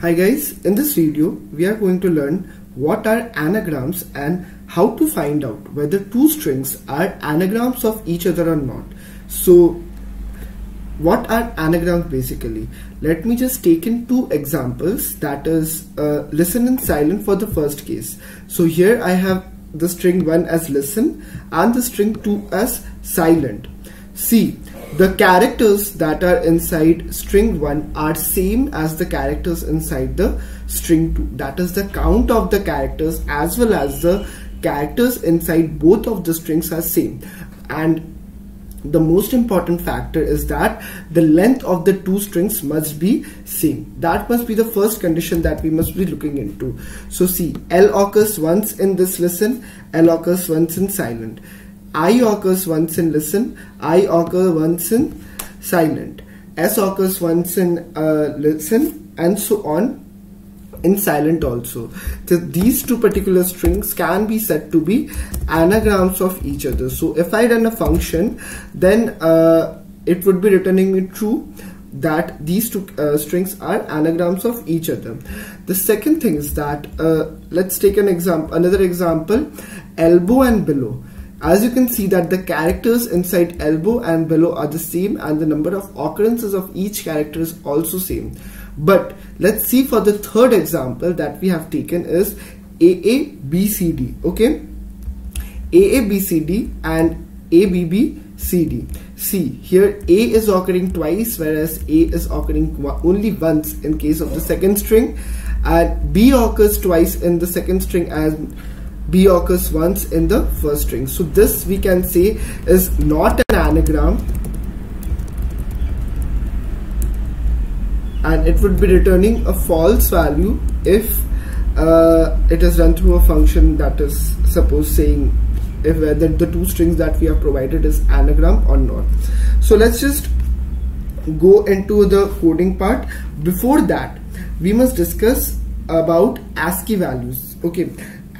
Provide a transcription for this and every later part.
Hi guys, in this video we are going to learn what are anagrams and how to find out whether two strings are anagrams of each other or not. So what are anagrams basically? Let me just take in two examples that is uh, listen and silent for the first case. So here I have the string 1 as listen and the string 2 as silent. See the characters that are inside string 1 are same as the characters inside the string 2 that is the count of the characters as well as the characters inside both of the strings are same. And the most important factor is that the length of the two strings must be same. That must be the first condition that we must be looking into. So see l occurs once in this listen l occurs once in silent I occurs once in listen, I occur once in silent, S occurs once in uh, listen and so on in silent also. So these two particular strings can be said to be anagrams of each other. So if I run a function then uh, it would be returning me true that these two uh, strings are anagrams of each other. The second thing is that uh, let's take an example, another example, elbow and below as you can see that the characters inside elbow and below are the same and the number of occurrences of each character is also same. But let's see for the third example that we have taken is AABCD. Okay. AABCD and ABBCD. See here A is occurring twice whereas A is occurring only once in case of the second string and B occurs twice in the second string as B occurs once in the first string. So this we can say is not an anagram and it would be returning a false value if uh, it is run through a function that is suppose saying if whether the two strings that we have provided is anagram or not. So let's just go into the coding part. Before that, we must discuss about ASCII values. Okay,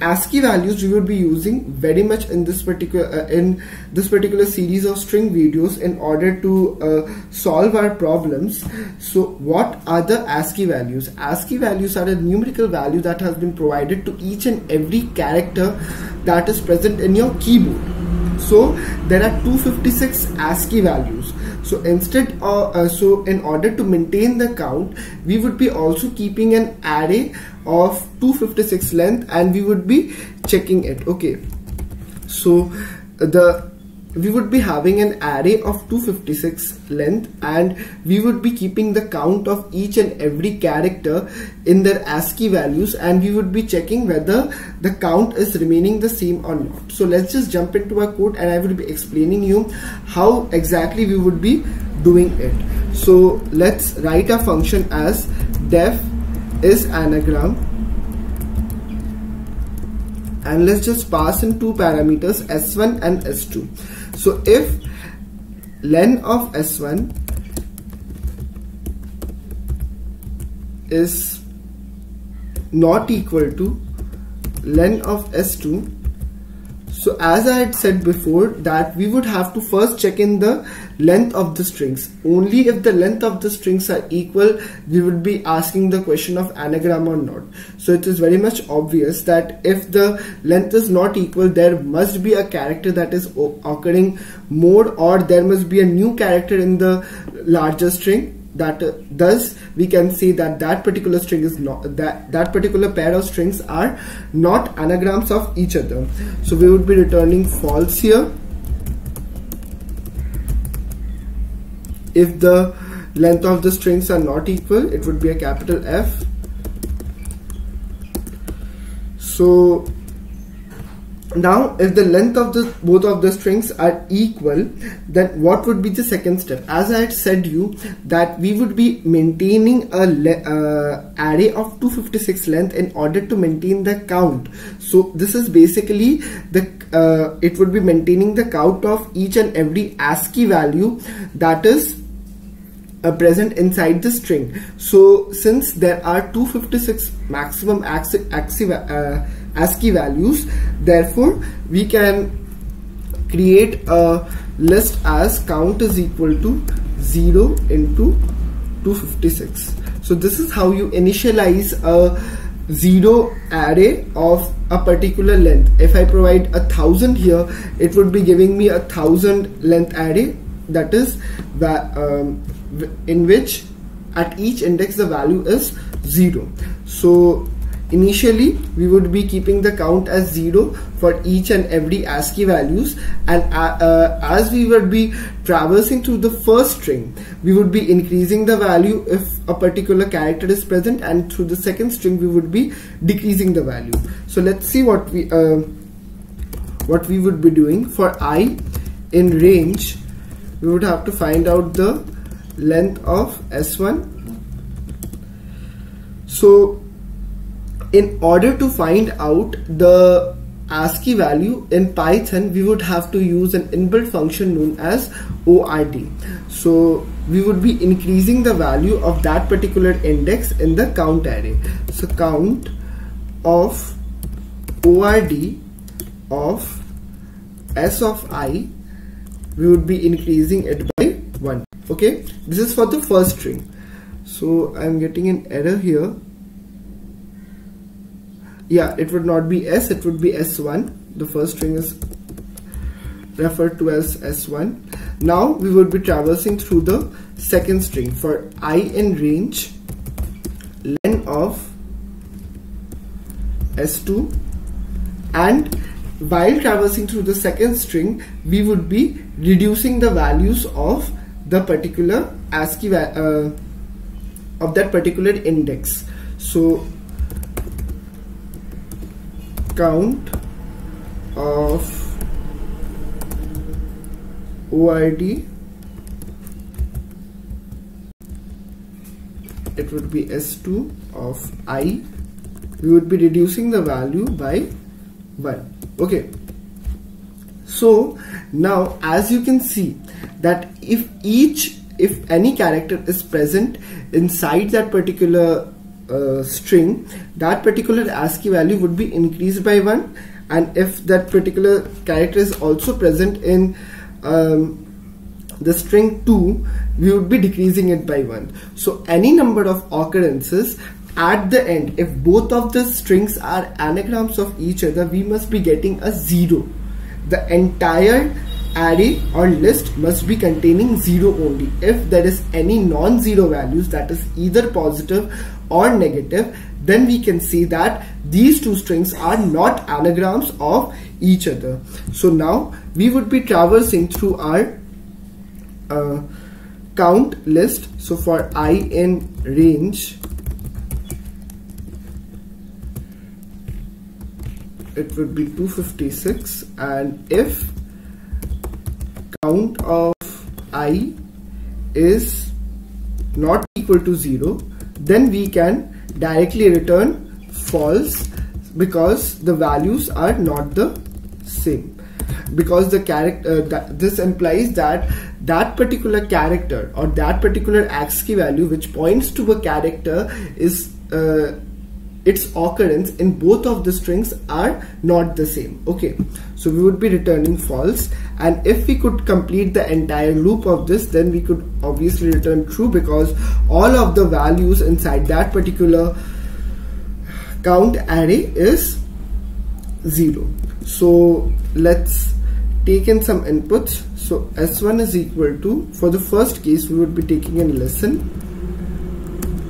ASCII values we would be using very much in this particular uh, in this particular series of string videos in order to uh, solve our problems. So what are the ASCII values? ASCII values are a numerical value that has been provided to each and every character that is present in your keyboard. So there are 256 ASCII values. So instead of, uh, so in order to maintain the count, we would be also keeping an array of 256 length and we would be checking it. Okay. So the we would be having an array of 256 length and we would be keeping the count of each and every character in their ASCII values and we would be checking whether the count is remaining the same or not. So let's just jump into our code and I will be explaining you how exactly we would be doing it. So let's write a function as def is anagram and let's just pass in two parameters s1 and s2 so if len of S1 is not equal to len of S2 so as I had said before that we would have to first check in the length of the strings. Only if the length of the strings are equal we would be asking the question of anagram or not. So it is very much obvious that if the length is not equal there must be a character that is occurring more or there must be a new character in the larger string that uh, thus we can say that that particular string is not that that particular pair of strings are not anagrams of each other. So we would be returning false here. If the length of the strings are not equal it would be a capital F. So now if the length of the both of the strings are equal then what would be the second step? As i had said you that we would be maintaining a uh, array of 256 length in order to maintain the count. So this is basically the uh, it would be maintaining the count of each and every ASCII value that is uh, present inside the string. So since there are 256 maximum ASCII, uh, ASCII values. Therefore we can create a list as count is equal to 0 into 256 so this is how you initialize a zero array of a particular length. If I provide a thousand here it would be giving me a thousand length array that is um, in which at each index the value is zero. So Initially, we would be keeping the count as 0 for each and every ASCII values and uh, uh, as we would be traversing through the first string, we would be increasing the value if a particular character is present and through the second string we would be decreasing the value. So let's see what we uh, what we would be doing for i in range we would have to find out the length of s1 so in order to find out the ASCII value in Python, we would have to use an inbuilt function known as ORD. So we would be increasing the value of that particular index in the count array. So count of ORD of S of i, we would be increasing it by 1. Okay, this is for the first string. So I'm getting an error here yeah it would not be s it would be s1 the first string is referred to as s1 now we would be traversing through the second string for i in range len of s2 and while traversing through the second string we would be reducing the values of the particular ASCII uh, of that particular index. So count of ORD it would be S2 of I. We would be reducing the value by 1 okay. So now as you can see that if each if any character is present inside that particular uh, string that particular ASCII value would be increased by 1 and if that particular character is also present in um, the string 2 we would be decreasing it by 1 so any number of occurrences at the end if both of the strings are anagrams of each other we must be getting a 0 the entire array or list must be containing 0 only. If there is any non-zero values that is either positive or negative then we can say that these two strings are not anagrams of each other. So now we would be traversing through our uh, count list. So for i in range it would be 256 and if count of i is not equal to 0 then we can directly return false because the values are not the same. Because the character uh, this implies that that particular character or that particular ASCII value which points to a character is uh, its occurrence in both of the strings are not the same. Okay. So we would be returning false. And if we could complete the entire loop of this then we could obviously return true because all of the values inside that particular count array is zero. So let's take in some inputs. So s1 is equal to for the first case we would be taking in listen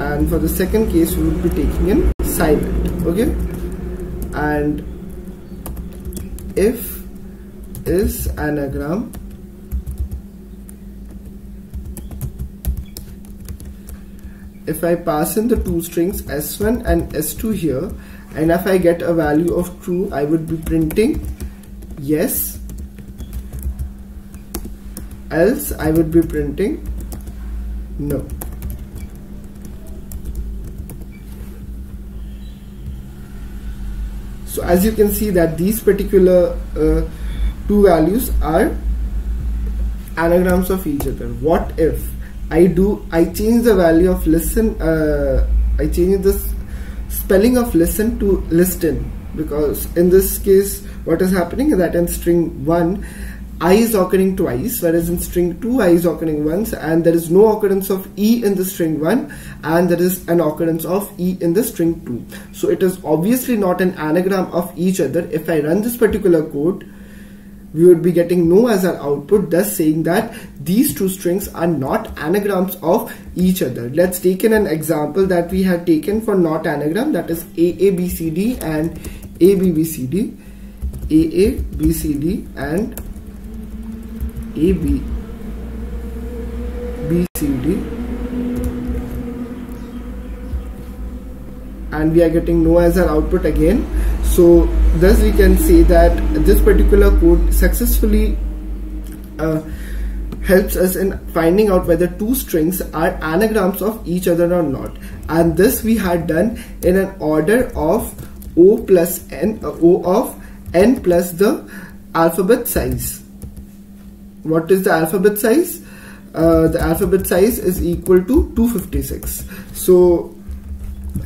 and for the second case we would be taking in silent okay. And if is anagram if I pass in the two strings s1 and s2 here and if I get a value of true I would be printing yes. Else I would be printing no so as you can see that these particular uh, two values are anagrams of each other. What if I do I change the value of listen uh, I change the spelling of listen to listen? Because in this case what is happening is that in string 1 i is occurring twice whereas in string 2 i is occurring once and there is no occurrence of e in the string 1 and there is an occurrence of e in the string 2 so it is obviously not an anagram of each other. If i run this particular code we would be getting no as our output thus saying that these two strings are not anagrams of each other. Let's take in an example that we had taken for not anagram that is aabcd and abbcd aabcd and ab bcd and we are getting no as our output again. So thus we can say that this particular code successfully uh, helps us in finding out whether two strings are anagrams of each other or not. And this we had done in an order of o plus n uh, o of n plus the alphabet size what is the alphabet size uh, the alphabet size is equal to 256 so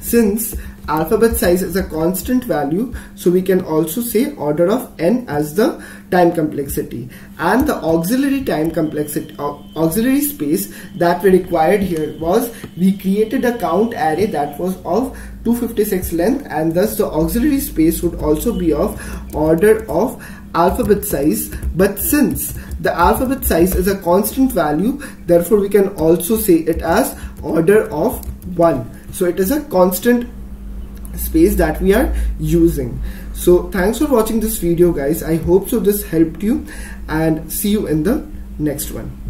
since alphabet size is a constant value, so we can also say order of n as the time complexity. And the auxiliary time complexity, auxiliary space that we required here was we created a count array that was of 256 length and thus the auxiliary space would also be of order of alphabet size but since the alphabet size is a constant value therefore we can also say it as order of 1 so it is a constant space that we are using. So thanks for watching this video guys. I hope so this helped you and see you in the next one